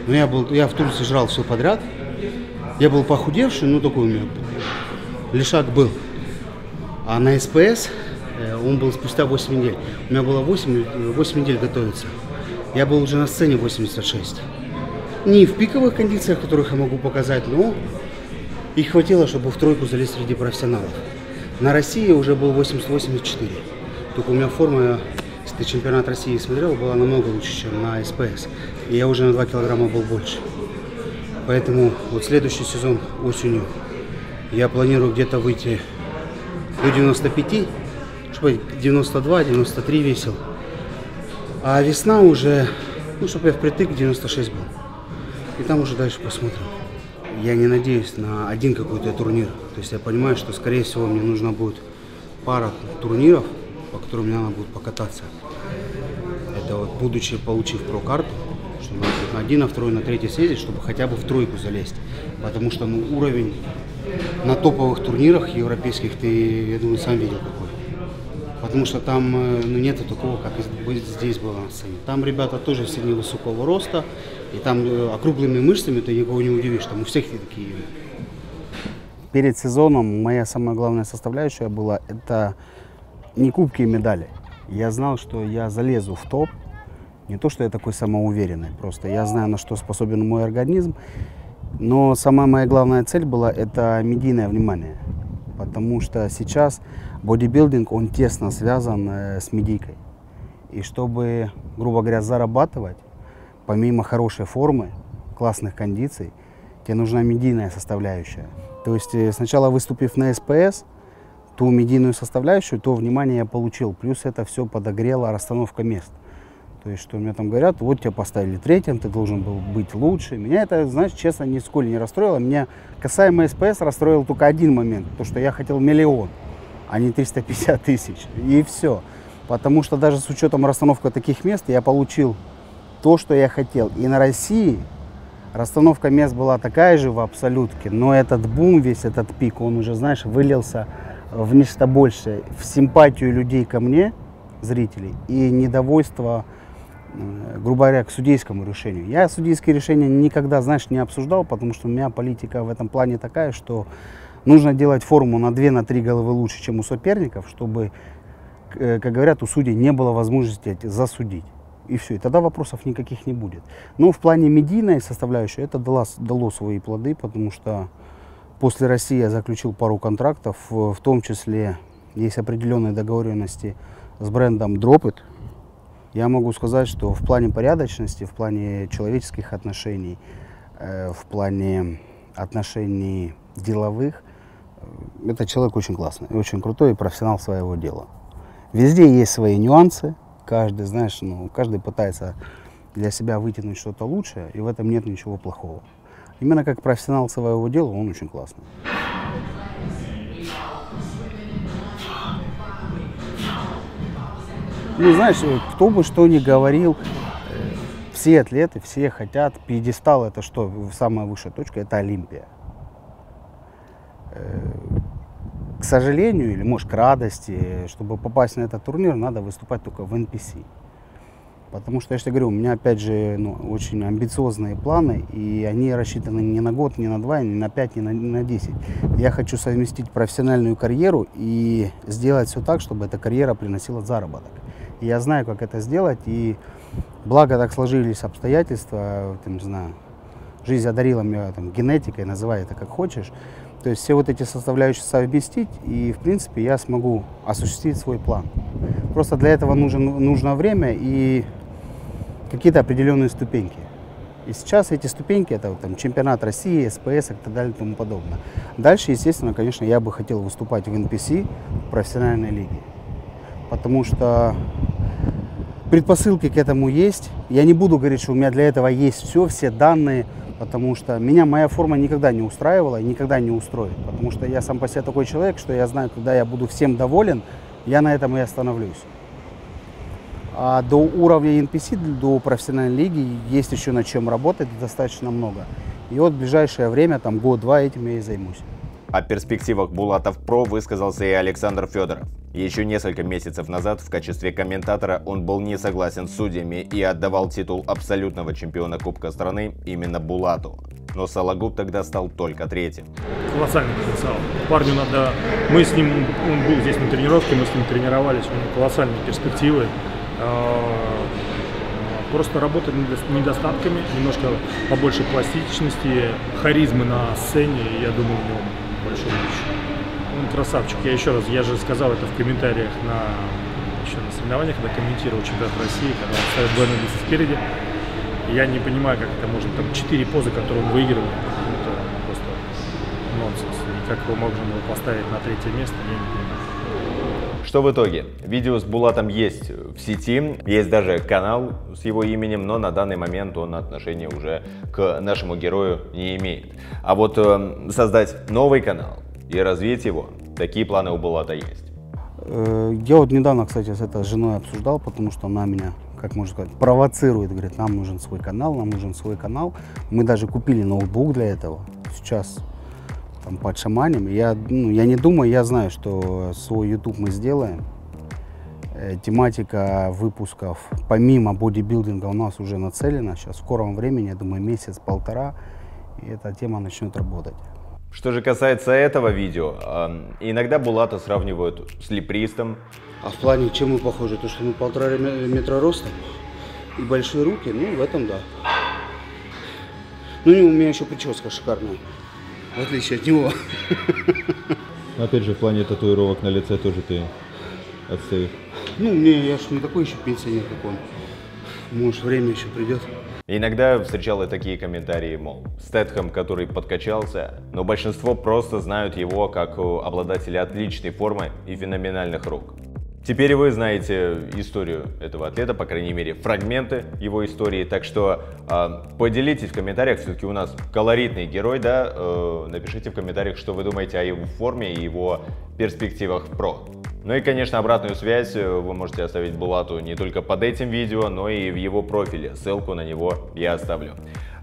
Но я, был, я в Турции жрал все подряд. Я был похудевший, ну такой у меня лишак был. А на СПС он был спустя 8 недель. У меня было 8, э, 8 недель готовиться. Я был уже на сцене 86. Не в пиковых кондициях, которых я могу показать, но их хватило, чтобы в тройку залезть среди профессионалов. На России уже был 80-84. Только у меня форма, если ты чемпионат России смотрел, была намного лучше, чем на СПС. И я уже на 2 килограмма был больше. Поэтому вот следующий сезон осенью я планирую где-то выйти до 95, чтобы 92-93 весил. А весна уже, ну, чтобы я впритык 96 был. И там уже дальше посмотрим. Я не надеюсь на один какой-то турнир. То есть я понимаю, что, скорее всего, мне нужна будет пара турниров, по которым мне надо будет покататься. Это вот, будучи получив про-карту, что надо будет на один, на второй, на третий съездить, чтобы хотя бы в тройку залезть. Потому что ну, уровень на топовых турнирах европейских ты, я думаю, сам видел какой. Потому что там э, ну, нету такого, как здесь было на сцене. Там ребята тоже все невысокого роста, и там э, округлыми мышцами ты никого не удивишь, там у всех такие. Перед сезоном моя самая главная составляющая была это не кубки и медали. Я знал, что я залезу в топ. Не то, что я такой самоуверенный, просто я знаю, на что способен мой организм. Но самая моя главная цель была это медийное внимание. Потому что сейчас бодибилдинг, он тесно связан э, с медийкой. И чтобы, грубо говоря, зарабатывать, помимо хорошей формы, классных кондиций, тебе нужна медийная составляющая. То есть э, сначала выступив на СПС, ту медийную составляющую, то внимание я получил. Плюс это все подогрело расстановка мест. То есть, что мне там говорят, вот тебя поставили третьим, ты должен был быть лучше. Меня это, знаешь, честно, нисколько не расстроило. Меня касаемо СПС расстроил только один момент, то, что я хотел миллион, а не 350 тысяч. И все. Потому что даже с учетом расстановки таких мест я получил то, что я хотел. И на России расстановка мест была такая же в абсолютке, но этот бум, весь этот пик, он уже, знаешь, вылился в нечто большее, в симпатию людей ко мне, зрителей, и недовольство грубо говоря, к судейскому решению. Я судейские решения никогда, знаешь, не обсуждал, потому что у меня политика в этом плане такая, что нужно делать форму на 2 на 3 головы лучше, чем у соперников, чтобы, э, как говорят, у судей не было возможности засудить. И все, и тогда вопросов никаких не будет. Но в плане медийной составляющей это дало, дало свои плоды, потому что после России я заключил пару контрактов, в том числе есть определенные договоренности с брендом Dropit, я могу сказать, что в плане порядочности, в плане человеческих отношений, э, в плане отношений деловых, э, этот человек очень классный, очень крутой и профессионал своего дела. Везде есть свои нюансы, каждый, знаешь, ну, каждый пытается для себя вытянуть что-то лучшее, и в этом нет ничего плохого. Именно как профессионал своего дела он очень классный. Ну, знаешь, кто бы что ни говорил, э, все атлеты, все хотят, пьедестал это что, самая высшая точка, это Олимпия. Э, К сожалению, или может к радости, чтобы попасть на этот турнир, надо выступать только в NPC. Потому что, я же говорю, у меня, опять же, ну, очень амбициозные планы, и они рассчитаны не на год, не на два, не на пять, не на, не на десять. Я хочу совместить профессиональную карьеру и сделать все так, чтобы эта карьера приносила заработок. Я знаю, как это сделать, и благо так сложились обстоятельства, там, не знаю, жизнь одарила меня там, генетикой, называй это как хочешь. То есть все вот эти составляющие совместить, и в принципе я смогу осуществить свой план. Просто для этого нужен, нужно время и какие-то определенные ступеньки. И сейчас эти ступеньки, это там, чемпионат России, СПС и так далее и тому подобное. Дальше, естественно, конечно, я бы хотел выступать в NPC, в профессиональной лиге. Потому что предпосылки к этому есть. Я не буду говорить, что у меня для этого есть все, все данные, потому что меня моя форма никогда не устраивала и никогда не устроит. Потому что я сам по себе такой человек, что я знаю, когда я буду всем доволен, я на этом и остановлюсь. А до уровня NPC, до профессиональной лиги есть еще над чем работать достаточно много. И вот в ближайшее время, там год-два, этим я и займусь. О перспективах Булатов Про высказался и Александр Федоров. Еще несколько месяцев назад в качестве комментатора он был не согласен с судьями и отдавал титул абсолютного чемпиона Кубка страны именно Булату. Но Сологуб тогда стал только третьим. колоссальный потенциал. Парню надо... Мы с ним... Он был здесь на тренировке, мы с ним тренировались, у него колоссальные перспективы. А, Просто недос- недостатками, немножко побольше пластичности, харизмы на сцене, я думаю, у него большое будущее. Он красавчик. Я еще раз, я же сказал это в комментариях на еще на соревнованиях, когда комментировал чемпионат России, когда он ставит двойной лицо спереди. Я не понимаю, как это можно. Там четыре позы, которые он выигрывает, это просто нонсенс. И как его можно было поставить на третье место, я не понимаю. Что в итоге? Видео с Булатом есть в сети, есть даже канал с его именем, но на данный момент он отношения уже к нашему герою не имеет. А вот э, создать новый канал и развить его, такие планы у Булата есть. Э, Я вот недавно, кстати, с этой женой обсуждал, потому что она меня, как можно сказать, провоцирует. Говорит, нам нужен свой канал, нам нужен свой канал. Мы даже купили ноутбук для этого. Сейчас там подшаманим. Я, ну, я не думаю, я знаю, что свой YouTube мы сделаем. Э, Тематика выпусков помимо бодибилдинга у нас уже нацелена. Сейчас в скором времени, я думаю, месяц-полтора, и эта тема начнет работать. Что же касается этого видео, иногда Булата сравнивают с Лепристом, А в плане, чем мы похожи? То, что мы полтора ме- метра роста и большие руки, ну, в этом да. Ну, у меня еще прическа шикарная, в отличие от него. Опять же, в плане татуировок на лице тоже ты отстоишь. Ну, мне, я же не такой еще пенсионер, как он. Может, время еще придет. Иногда встречал и такие комментарии, мол, Стэтхэм, который подкачался, но большинство просто знают его как э, обладателя отличной формы и феноменальных рук. Теперь вы знаете историю этого атлета, по крайней мере, фрагменты его истории. Так что э, поделитесь в комментариях, все-таки у нас колоритный герой, да. Э, напишите в комментариях, что вы думаете о его форме и его перспективах про. Ну и, конечно, обратную связь э, вы можете оставить Булату не только под этим видео, но и в его профиле. Ссылку на него я оставлю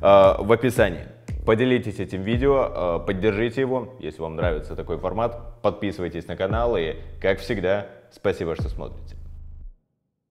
э, в описании. Поделитесь этим видео, э, поддержите его, если вам нравится такой формат. Подписывайтесь на канал и, как всегда, спасибо, что смотрите.